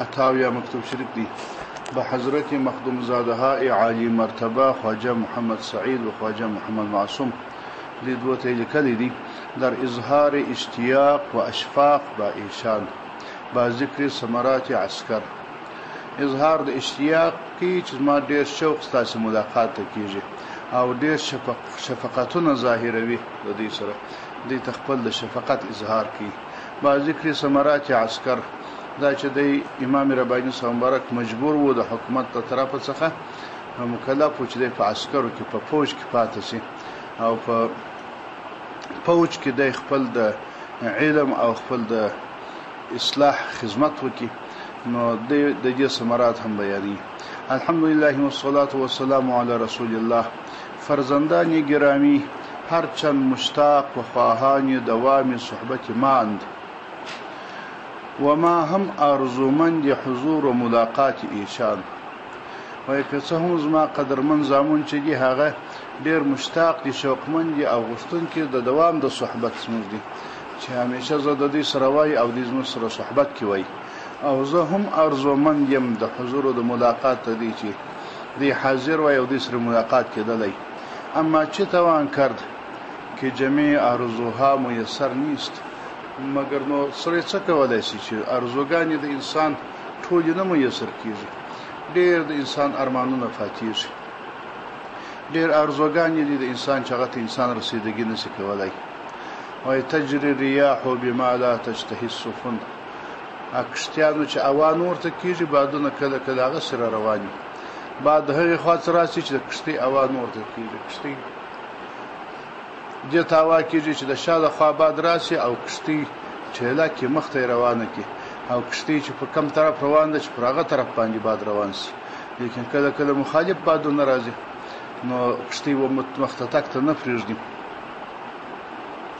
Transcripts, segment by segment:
عطاو یا مکتوب شریف دی به حضرت مخدوم زاده عالی مرتبه خواجه محمد سعید و خواجه محمد معصوم دی دو ته لیکلی دی در اظهار اشتیاق و اشفاق با ایشان با ذکر ثمرات عسکر اظهار د اشتیاق کی چې ما ډیر شوق ستاسو ملاقات ته کیږي او ډیر شفق شفقتونه ظاهروي د دې سره د تخپل د شفقت اظهار کی با ذکر ثمرات عسکر دا چې دی امام رباني صاحب مبارک مجبور وو د حکومت ته طرف څخه مکلف و چې دی په عسکرو کې په فوج کې پاتې شي او په فوج کې دی خپل د علم او خپل د اصلاح خدمت وکړي نو د دې ثمرات هم بیانې الحمدلله والصلاه والسلام علی رسول الله فرزندان ګرامی هر چند مشتاق و خواهان دوام صحبت ماند و ما هم آرزومند حضور و ملاقات ایشان و که څه هم زما قدرمن زامن چې دي هغه ډیر مشتاق دي شوقمند دي او غوښتونکي د دوام د صحبت زموږ دي چې همیشه زه د دوی سره وای او دوی زموږ سره صحبت کې وای او زه هم آرزومند یم د حضور و د ملاقات ته دی چې دی حاضر وای او دی سره ملاقات کیدلای اما چه توان کرد که جمیع آرزوها میسر نیست مګر نو سړی څه کولای سی چه آرزوګانی د انسان ټولی نه میسر کیږی ډیر د انسان ارمانونه فاتیږی ډیر آرزوګانی دی د انسان چې هغه ته انسان رسیدګی نسی کولای وای تجری ریاح بما لا تشتهی السفن هغه کښتیانو چې اوان ورته کېږي بادونه کله کله هغسې را روان وي باد هغې خوا ته راسي چې د کښتۍ اوان ورته کېږي کښتۍ دې ته هوا کېږي چې د شا له خوا باد راسي او کښتۍ ټېله کې مخ ته روانه کړي او کښتۍ چې په کم طرف روان ده چې پر هغه طرف باندې باد روان سي لیکن کله کله مخالف بادونه راځي نو کښتۍ و مخ ته تګ ته نه پرېږدي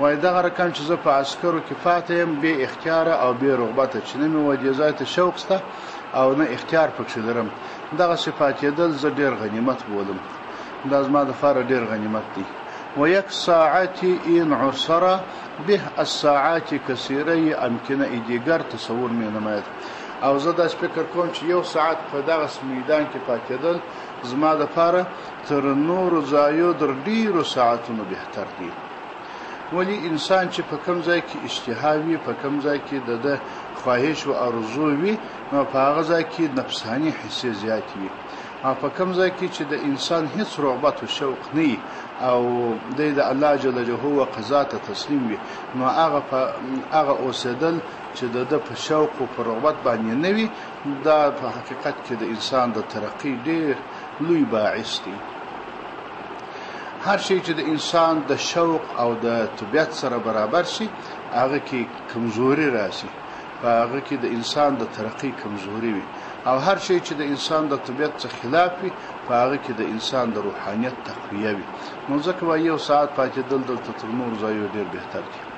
وايي، دغه رقم چې زه په عسکرو کې پاتې یم، بې اختیاره او بې رغبته، چې نه مې و دې ځای ته شوق شته او نه اختیار پکښې لرم، دغسې پاتېدل زه ډېر غنیمت بولم. دا زما لپاره ډېر غنیمت دی. و یک ساعت این عرصره به از ساعات کثیره امکنه ای دیگر تصور می نماید او زه داسې فکر کوم چې یو ساعت په دغسې میدان کې پاتېدل زما لپاره تر نورو ځایو در ډیرو ساعتونو بهتر دی ولی انسان چې په کم ځای کې اشتها وي په کم ځای کې د ده خواهش و ارزو وي نو په هغه ځای کې نفسانی حصې زیات وي او په کم ځای کې چې د انسان هیڅ رغبت و شوق نه وي او دی د الله جل جلاله و قضا ته تسلیم وي نو هغه په هغه اوسېدل چې د ده په شوق و په رغبت باندې نه وي دا په حقیقت کې د انسان د ترقۍ ډېر لوی باعث دی. هر شی چې د انسان د شوق او د طبیعت سره برابر شي، هغه کې کمزوري راشي، په هغه کې د انسان د ترقۍ کمزوري وي او هر شی چې د انسان د طبیعت څخه خلاف وي، په هغه کې د انسان د روحانیت تقویه وي. نو ځکه وايي، یو ساعت پاتېدل دلته تر نورو ځایو ډېر بهتر دي.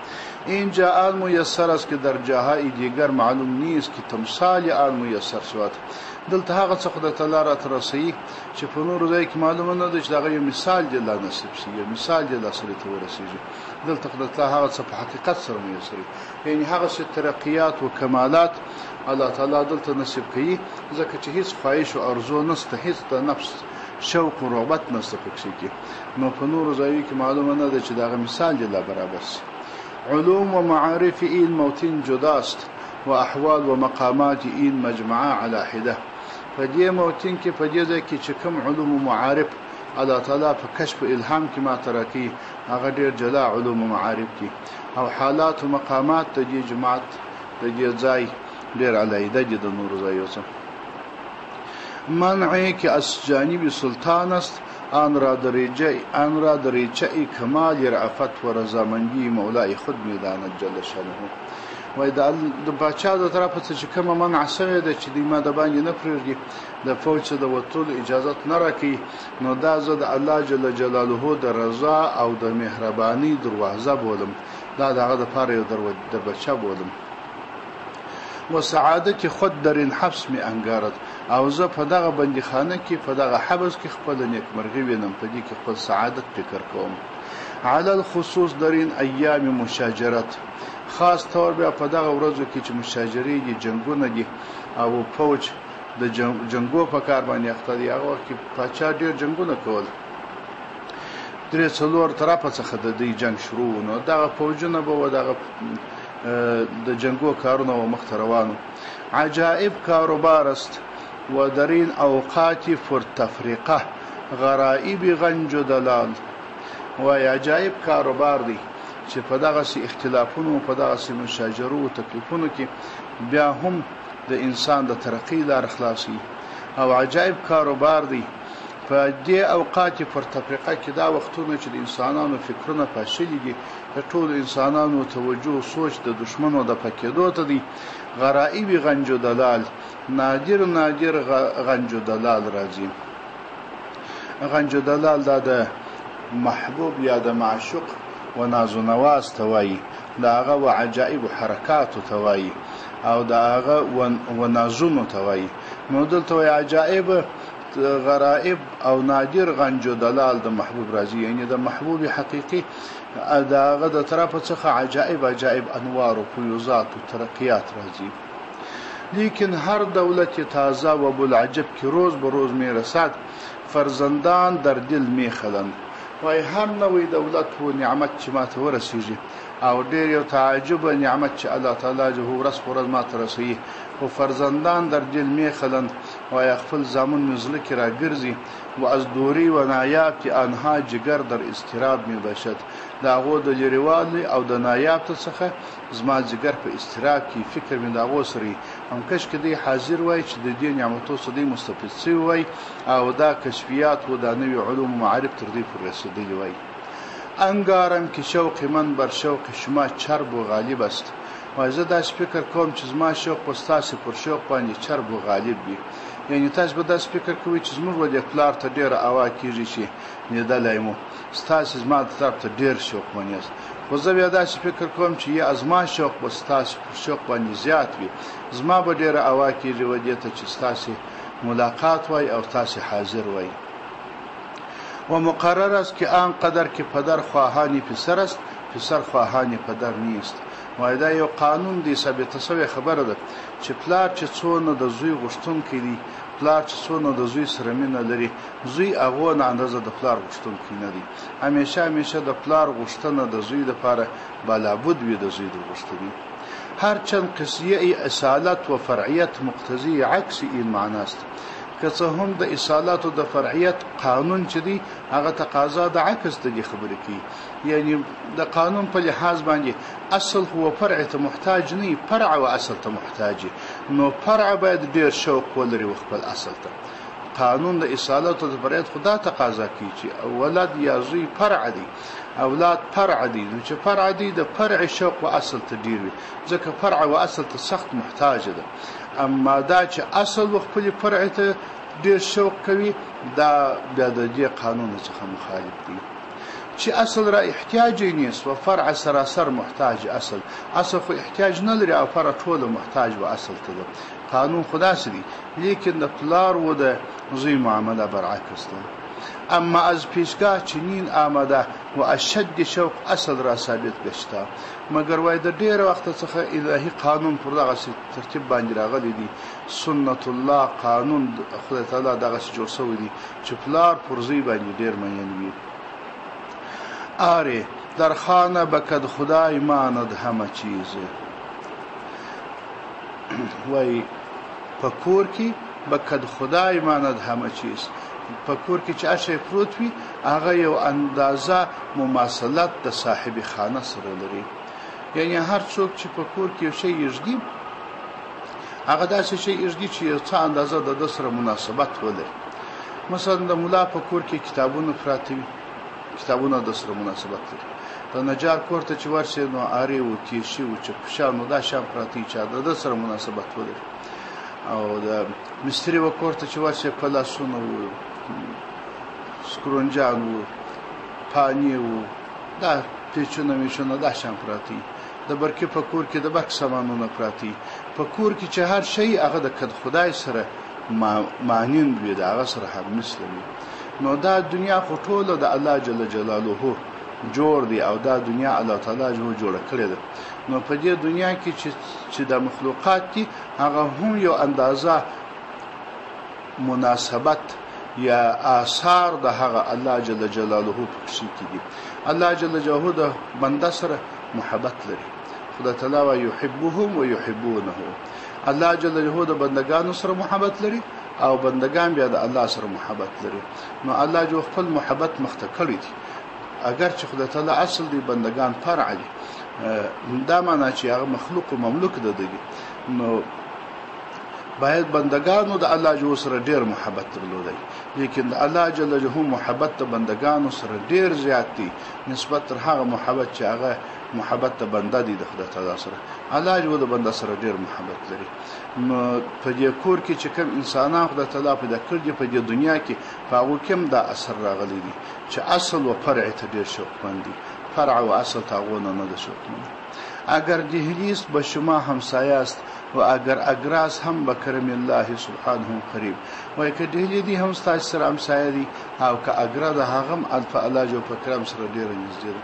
این جا آن میسر است که در جاهای دیگر معلوم نیست که تمثال آن میسر شود دلته هغه څه خدای تعالی راته رسوي چې په نورو ځای کې معلومه نه ده چې د هغه یو مثال دې لا نصیب شي یو مثال دې لا سړي ته ورسېږي دلته خدای تعالی هغه څه په حقیقت سره میسر وي یعنې هغه څه ترقیات او کمالات الله تعالی دلته نصیب کوي ځکه چې هیڅ خواهش او ارزو نشته هیڅ د نفس شوق و رغبت نشته پکښې کې نو په نورو ځایو کې معلومه نه ده چې دغه مثال دې لا برابر شي علوم و معارف این موطن جداست و احوال و مقامات این مجمعه علی حده په دې موطن کې په دې ځای کې چې کوم علوم و معارف الله تعالی په کشف و الهام کې ما ترکی هغه ډیر جلا علوم و معارف دي او حالات و مقامات د دې جماعت د دې ځای ډیر علایده دي د نورو ځایو څخه منع ای که از جانب سلطان است آن را دریجه آن را دریچه ای کمال رعفت و رضامندی مولای خود می داند جل شانه وای د د باچا د طرفه څه چې کومه منع سوې ده چې دوی ما د باندې نه پرېږدي د فوج څخه د وتلو اجازت نه راکوي نو دا زه د الله جل جلاله د رضا او د مهرباني دروازه بولم دا د هغه د پاره یو دروازه بچا بولم و سعادت خود در این حبس می انگارد او زه په دغه بندیخانه کې، په دغه حبس کې خپله نیکمرغي وینم، په دې کې خپل سعادت فکر کوم. علی الخصوص در این ایام مشاجرت، خاص طور بیا په دغه ورځو کې چې مشاجرې دي، جنګونه دي او فوج د جنګو په کار باندې اخته دی، هغه وخت کې پاچا ډېر جنګونه کول، درې څلور طرفه څخه د دوی جنګ شروع و، نو دغه فوجونه به و دغه. د جنګو کارونه و مخته روانو عجائب کاروبار است و در این اوقات فرد تفرقه غرائب غنج و دلال وای عجائب کاروبار دی چې په دغه سي اختلافونو په دغه سي مشاجرو او تکلیفونو کې بیا هم د انسان د ترقی لار خلاصي او عجائب کاروبار دی په دې اوقات پر تفریقه کې دا وختونه چې د انسانانو فکرونه پاشلي دي د ټولو انسانانو توجه او سوچ د دښمنو د پکېدو ته دی، غرائي وي غنج و دلال، نادر نادر غنج و دلال راځي. غنج و دلال دا د محبوب یا د معشوق و ناز و نواز ته وايي، د هغه و عجائبو حرکاتو ته وايي او د هغه و نازونو ته وايي، نو دلته وايي عجائب غرائب او نادر غنج و دلال د محبوب راځي، یعنې د محبوب حقیقي. د هغه د طرفه څخه عجائب عجائب انوار و فیوضات و ترقیات راځي لیکن هر دولت تازه و بلعجب که روز به روز می رسد فرزندان در دل می خلند وای هر نوی دولت و نعمت چې ماته ورسیږي او ډیر یو تعجب نعمت چې الله تعالی جه ورځ په ورځ ماته رسیي و فرزندان در دل می خلند وای خپل زامن می زړه کې راګرځي و از دوری و نایاب که آنها جگر در اضطراب می باشد د هغو د لیرې والی او د نایاب ته څخه زما ځیګر په اضطراب کی فکر می د هغو سره یی هم کش که دی حاضر وای چی د دی نعمتو څخه دی مستفید شوی وای او دا کشفیات و دا نوی علوم و معارف تر دوی پورې رسیدلی وای انگارم که شوق من بر شوق شما چرب و غالب است وایي زه داسې فکر کوم چې زما شوق به ستاسې پر شوق باندې چرب و غالب وي، یعنې تاسې به داسې فکر کوئ چې زموږ به دې پلار ته ډېره هوا کېږي چې لېدلی مو ستاسې زما د طرف ته ډېر شوقمن یاست، خو زه بیا داسې فکر کوم چې یې ازما شوق به ستاسې پر شوق باندې زیات وي، زما به ډېره هوا کېږي و دې ته چې ستاسې ملاقات وای او تاسې حاضر وای و مقرر است که آن قدر که پدر خواهان پسر است پسر خواهان یې په در نیست وای دا یو قانون دی ثابته شوې خبره ده چې پلار چې څونه د زوی غوښتونکی دی پلار چې څونه د زوی سره مینه لري زوی هغونه اندازه د پلار غوښتونکی نه دی همیشه همیشه د پلار غوښتنه د زوی لپاره بالابود وي د زوی د غوښتنې هر چند قصیه ای اصالت و فرعیت مقتضی عکس این معناست که څه هم د اصالت او د فرعیت قانون چې دی هغه تقاضا د عکس د دې خبرې کوي یعنی د قانون په لحاظ باندی اصل و فرع ته محتاج نه یی فرع و اصل ته محتاج یی نو فرع باید ډیر شوق ولری و خپل اصل ته قانون د اصالت او د فرعیت خدا تقاضا کوي چی اولاد یا زوی فرع دی اولاد فرع دی نو چې فرع دی د فرع شوق و اصل ته ډیر وي ځکه فرع و اصل ته سخت محتاج ده اما دا چې اصل و خپل فرع ته ډیر شوق کوي دا بیا د دې قانون څخه مخالف دی چی اصل را احتیاج ئې نیست و فرع سراسر محتاج اصل اصل خو احتیاج نلري او فرع ټوله محتاج و اصل ته ده قانون خو داسې دی لیکن د پلار و د زوی معامله برعکس ده اما از پیشگاه چنین آمده و اشد شوق اصل را ثابت گشته مګر وای د ډېره وخت څخه الهي قانون پر دغسې ترتیب باندې راغلی دی سنت الله قانون خدای تعالی دغسې جوړ شوی دی چې پلار پر زوی باندې ډېر مئين وي. آرې درخانه به کدخدای ماند همه چیز وایي په کور کې به کدخدای ماند همه چیز په کور کې چې اشی پروت وي هغه یو اندازه مماثلت د صاحب خانه سره لري یعنی هر څوک چې په کور کې یو شی یږدي هغه داسې شی اېږدي چې یو څه اندازه د ده سره مناسبت ولري. مثلاً د ملا په کور کې کتابونه پراته وي، کتابونه ده سره مناسبت لري. د نجار کور ته چې ورشې نو ارې و، تېشي و، چکپشان و، دا شیان پراته وي چې د ده سره مناسبت ولري. او د مستري و کور ته چې ورشې پلاسونه و، سکرونجان و، پانې و، دا پېچونه مېچونه دا شیان پراته وي. د برکي په کور کې د برق سامانونه پراتي په کور کې چې هر شی هغه د کدخدای سره مانند وي د هغه سره هم مثل وي نو دا دنیا خو ټوله د الله جل جلاله جوړ دی او دا دنیا الله تعالی جو جوړه کړې ده نو په دې دنیا کې چې چې د مخلوقات دي هغه هم یو اندازه مناسبت یا آثار د هغه الله جل جلاله په کښي کي دي الله جل جلاله د بنده سره محبت لري خدای تعالی وا يحبهم ويحبونه الله جل جلاله د بندگانو سره محبت لري او بندگان بیا د الله سره محبت لري نو الله جو خپل محبت مخته کړی دي اگر چې خدای تعالی اصل دی بندگان فرع دي دا معنا چې هغه مخلوق او مملوک ده دي نو باید بندگانو د الله جو سره ډیر محبت درلودی لیکن د الله جل جلاله محبت د بندگانو سره ډیر زیات دی نسبت تر هغه محبت چې هغه محبت د بنده دی د خدای تعالی سره الله جو د بنده سره ډیر محبت لري نو په دې کور کې چې کوم انسانان خدای تعالی پیدا کړ دي په دې دنیا کې په هغه کې هم دا اثر راغلی دی چې اصل او فرع ته ډیر شوق مند دي فرع او اصل ته غوونه نه ده شوق مند اګر دهلیست به شما همسایهاست و اګر اګراس هم به کرم الله سبحانه قریب وای که دهلی دی هم ستاسی سره همسایه دی او که اګرا ده هغم ال په الله جو په کرم سره ډیره نږدې ده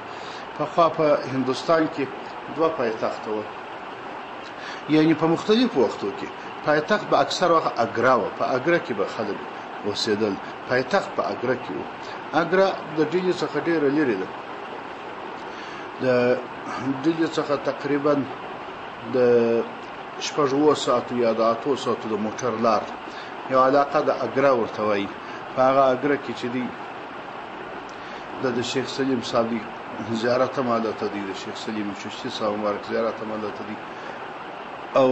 پخوا په هندوستان کې دوه پایتخته وه یعنی په مختلفو وختو کې پایتخت به اکثر وخت اګرا و په اګرا کې به خلک اوسېدل پایتخت په اګرا کې و اګرا د ډیلی څخه ډیره لرې ده د دلی څخه تقریبا د شپږ اوه ساعتو یا د اتو ساعتو د موټر لار یو علاقه د اګره ورته وایي په هغه اګره کې چې دی د د شیخ سلیم صاحب زیارت هم هلته دی د شیخ سلیم چشتي صاحب مبارک زیارت هم هلته دی او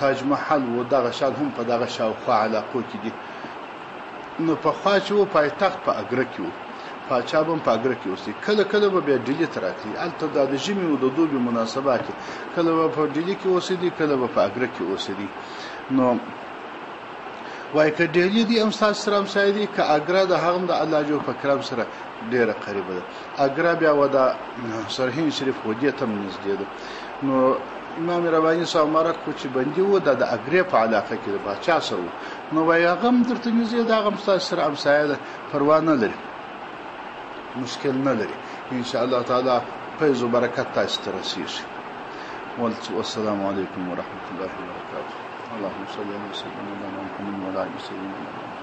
تاج محل و دغه شان هم په دغه شاوخوا علاقو کې دي نو پخوا چې و پایتخت په اګره کې و، پاچا به هم په اګره کې اوسي، کله کله به بیا ډیلي ته راتلي، هلته دا د ژمي او د دوبي مناسبات دي، کله به په ډیلي کې اوسېدی، کله به په اګره کې اوسېدی، نو وایي که ډیلي دي هم ستاسو سره همسایه دي، که اګره ده هغه هم د الله جوف اکرام سره ډېره قریبه ده، اګره بیا و دا سرهند شریف غوندې ته هم نږدې ده. نو امام رواني صاحب مرک خو چې بندي وو د د اګرې په علاقه کې د باچا سره وو نو وایي هغه هم درته نږدې د هغه هم ستاسو سره همسایه ده پروا نه لري مشکل نه لري ان شاء الله تعالی فیض و برکت تاسو ته رسیږي والسلام علیکم ورحمت الله وبرکاته اللهم صل علی سیدنا محمد وعلى ال سیدنا محمد